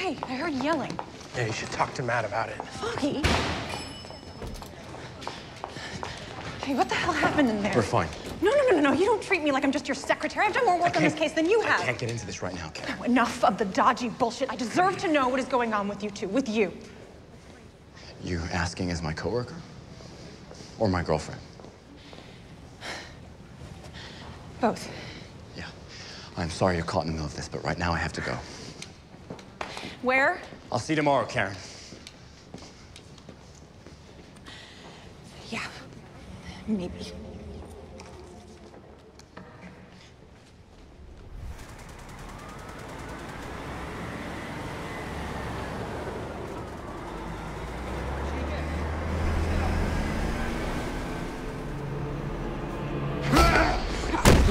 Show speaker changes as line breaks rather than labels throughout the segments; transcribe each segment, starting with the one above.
Hey, I heard yelling.
Yeah, you should talk to Matt about it.
Foggy? Hey, what the hell happened in there?
We're fine.
No, no, no, no, no. You don't treat me like I'm just your secretary. I've done more work on this case than you have.
I can't get into this right now, Karen.
Enough of the dodgy bullshit. I deserve to know what is going on with you two, with you.
You asking as my coworker? Or my girlfriend?
Both.
Yeah. I'm sorry you're caught in the middle of this, but right now I have to go.
Where?
I'll see you tomorrow, Karen.
Yeah. Maybe.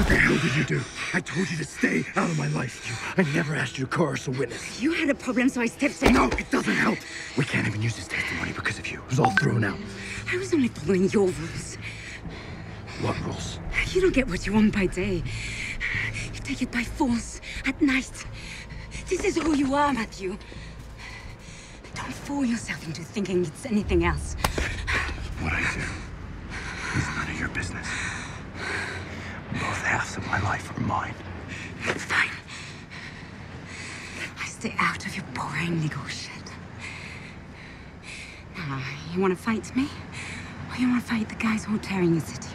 What the hell did you do? I told you to stay out of my life. You, I never asked you to coerce a witness.
You had a problem, so I stepped in.
No, it doesn't help. We can't even use this testimony because of you. It was all thrown out.
I was only following your rules.
What rules?
You don't get what you want by day. You take it by force at night. This is who you are, Matthew. Don't fool yourself into thinking it's anything else.
What I do is none of your business. Of my life are mine.
Fine. I stay out of your boring legal shit. Now, you want to fight me? Or you want to fight the guys who are tearing your city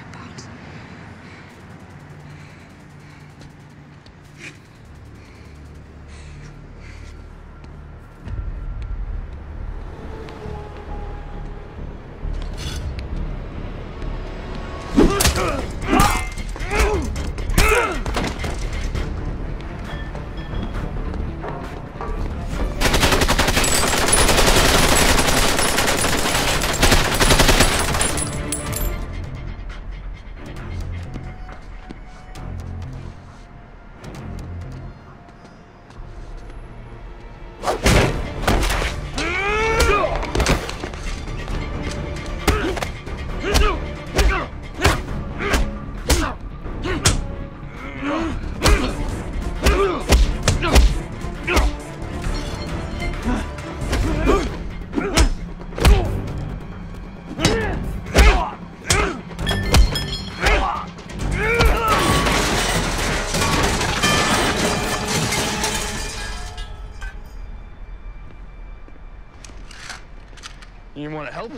You want to help?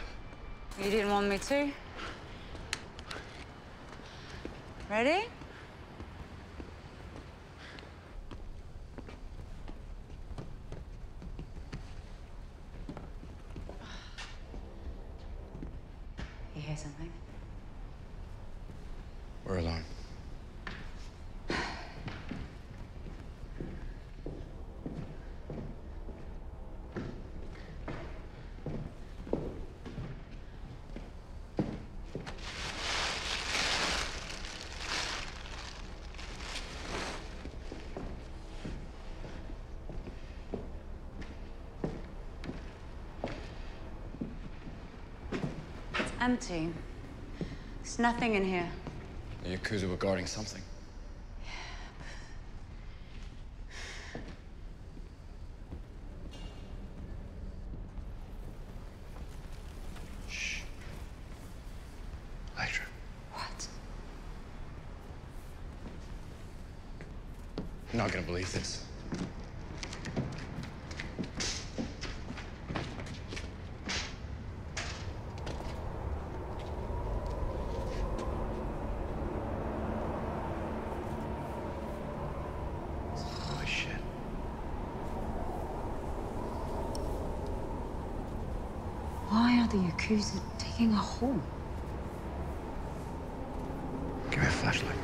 You didn't want me to? Ready? You hear something?
We're alone.
Empty. There's nothing in here.
The Yakuza were guarding something. Shh. Elektra.
What?
You're not gonna believe this. Holy shit.
The Yakuza taking a hole?
Give me a flashlight.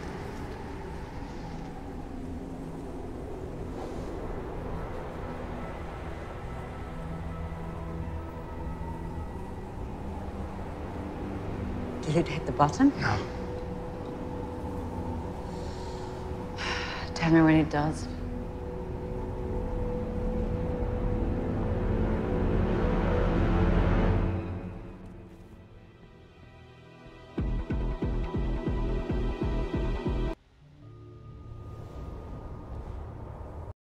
Did it hit the button?
No.
Tell me when it does.